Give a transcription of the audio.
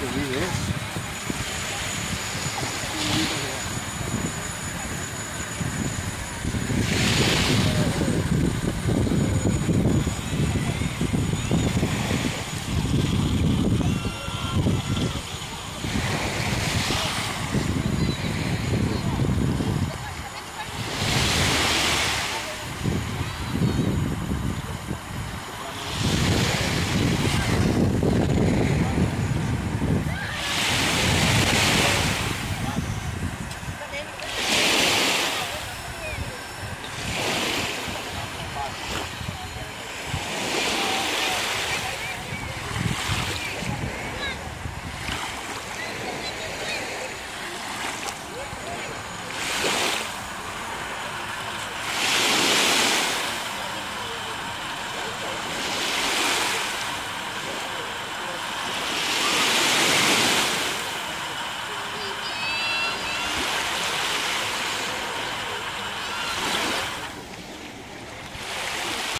Can you hear